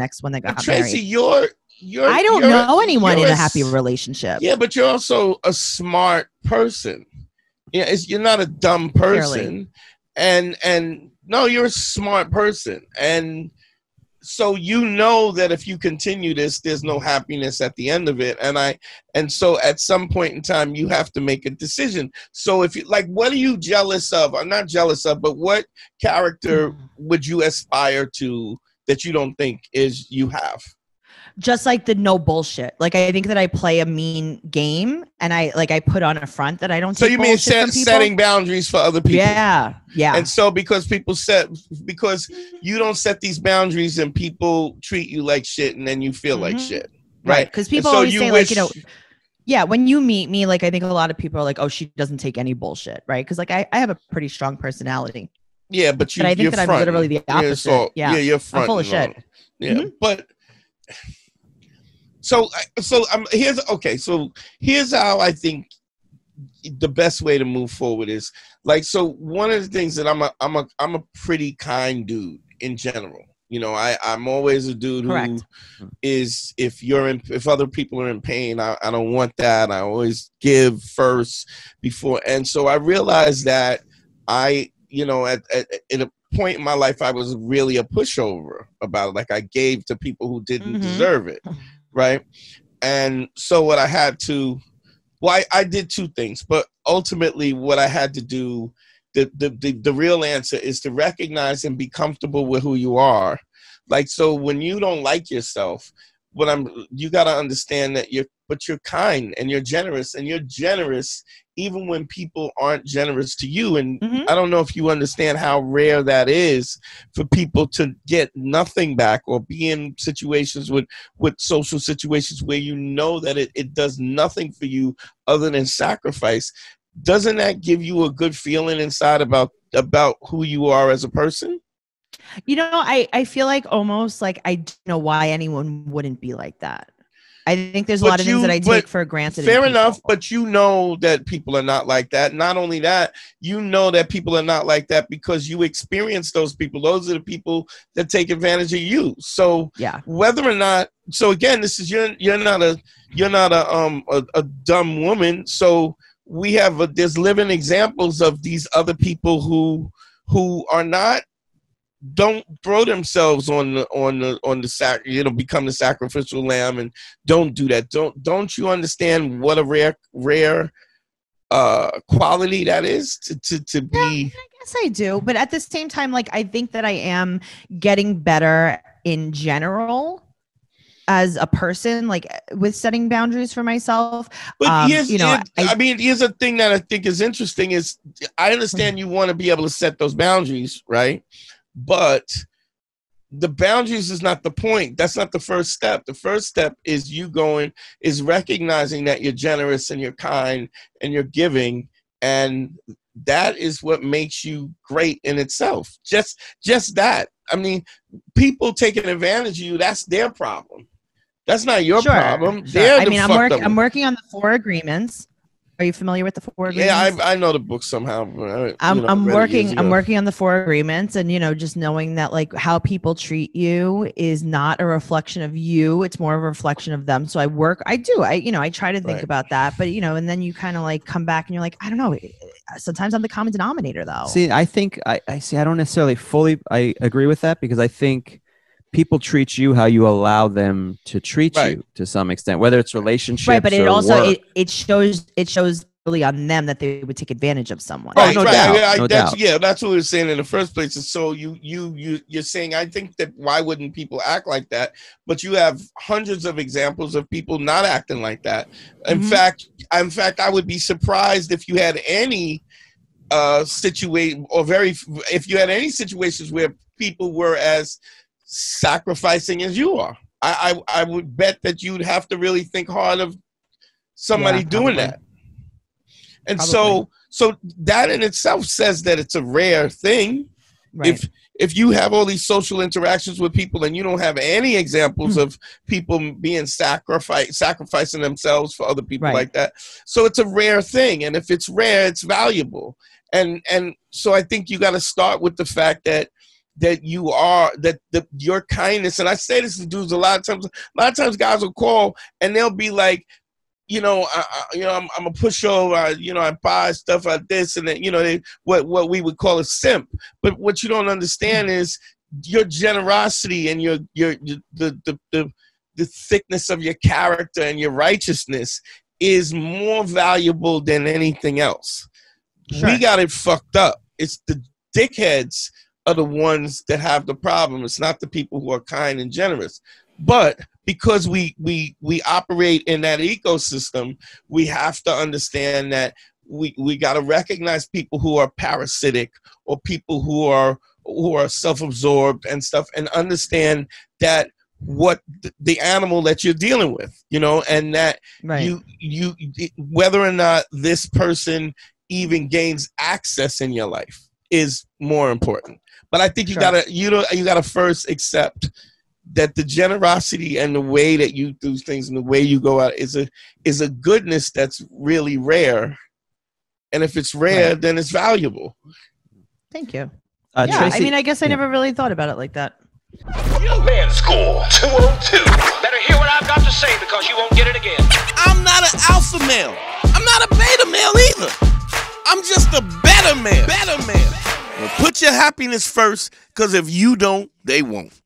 next one that got Tracy, married. you're you're. I don't you're- know anyone in a s- happy relationship. Yeah, but you're also a smart person. Yeah, it's, you're not a dumb person. Clearly. And and no, you're a smart person. And so you know that if you continue this, there's no happiness at the end of it. And I and so at some point in time you have to make a decision. So if you like what are you jealous of? I'm not jealous of, but what character mm-hmm. would you aspire to that you don't think is you have? just like the no bullshit. Like I think that I play a mean game and I like I put on a front that I don't. So you mean set, setting boundaries for other people? Yeah, yeah. And so because people set because you don't set these boundaries and people treat you like shit and then you feel like Mhm. shit. right. Right. Because And people so always you say like you know. Yeah, when you meet me, like I think a lot of people are like, "Oh, she doesn't take any bullshit," right? Because like I, I have a pretty strong personality, Yeah, but you but I think you're that I'm literally the Yeah, opposite. so- yeah, you're front. I'm full of shit. it. Yeah, Mhm. but so so um, here's okay. So here's how I think the best way to move forward is like so. One of the things that I'm a I'm a I'm a pretty kind dude in general. You know, I I'm always a dude who Correct. is if you're in if other people are in pain, I, I don't want that. I always give first before, and so I realized that I you know at, at at a point in my life I was really a pushover about it. Like I gave to people who didn't Mhm. deserve it, right? And so what I had to, well, I, I did two things, but ultimately what I had to do, the, the the the real answer is to recognize and be comfortable with who you are. Like so, when you don't like yourself, what I'm, you got to understand that you're, but you're kind and you're generous, and you're generous even when people aren't generous to you. And Mhm. I don't know if you understand how rare that is for people to get nothing back or be in situations with with social situations where you know that it, it does nothing for you other than sacrifice doesn't that give you a good feeling inside about about who you are as a person You know, I I feel like almost like I don't know why anyone wouldn't be like that. I think there's a But lot of you- things that I take for granted. fair enough but you know that people are not like that not only that you know that people are not like that because you experience those people those are the people that take advantage of you so Yeah. whether or not so again this is you're you're not a you're not a um a, a dumb woman so we have a, there's living examples of these other people who who are not don't throw themselves on the on the on the sac you know become the sacrificial lamb and don't do that don't don't you understand what a rare rare uh quality that is to to, to be Yes, I guess i do. But at the same time, like I think that I am getting better in general as a person, like with setting boundaries for myself. But Um, here's, you know, here- I, I- mean, here's a thing that I think is interesting is I understand you want to be able to set those boundaries, right? But the boundaries is not the point. That's not the first step. The first step is you going is recognizing that you're generous and you're kind and you're giving and that is what makes you great in itself. Just just that. I mean, people taking advantage of you, that's their problem. That's not your Sure, problem. sure. I mean, I'm. I'm working on the four agreements. Are you familiar with the four agreements? Yeah, I, I know the book somehow. but I- you I'm, know, I'm working i'm working on the four agreements and you know just knowing that like how people treat you is not a reflection of you it's more of a reflection of them so i work i do i you know i try to think Right. about that but you know and then you kind of like come back and you're like i don't know eh, sometimes i'm the common denominator though See, I think I, I see. I don't necessarily fully I agree with that because I think people treat you how you allow them to treat Right. you to some extent, whether it's relationships right but it or also work. it, it shows it shows really on them that they would take advantage of someone Oh, Right, no right. doubt, I- I- no that's, doubt. Yeah, that's what we were saying in the first place. is So you you you you're saying I think that why wouldn't people act like that? But you have hundreds of examples of people not acting like that. In Mhm. fact, in fact, I would be surprised if you had any uh situation or very if you had any situations where people were as sacrificing as you are. I I, I would bet that you'd have to really think hard of somebody Yeah, doing that. And Probably. so so that in itself says that it's a rare thing. right If if you have all these social interactions with people and you don't have any examples Hmm. of people being sacrifice sacrificing themselves for other people Right. like that, so it's a rare thing. And if it's rare, it's valuable. And and so I think you got to start with the fact that that you are that the your kindness and I say this to dudes a lot of times a lot of times guys will call and they'll be like you know, I, I, you know, I'm, I'm a pushover. I, you know, I buy stuff like this, and then, you know, they, what what we would call a simp. But what you don't understand mm-hmm. is your generosity and your your, your the, the the the thickness of your character and your righteousness is more valuable than anything else. Sure. We got it fucked up. It's the dickheads are the ones that have the problem. It's not the people who are kind and generous. But because we we we operate in that ecosystem, we have to understand that we we got to recognize people who are parasitic or people who are who are self-absorbed and stuff and understand that what the animal that you're dealing with you know and that Right. you you whether or not this person even gains access in your life is more important but i think you Sure. gotta you know you gotta first accept that the generosity and the way that you do things and the way you go out is a is a goodness that's really rare and if it's rare then it's valuable Thank you. Uh, yeah, Tracy, I mean, I guess I yeah. never really thought about it like that. Young Man School 202. Better hear what I've got to say because you won't get it again. i'm not an alpha male i'm not a beta male either i'm just a better man. Better man. Well, put your happiness first because if you don't they won't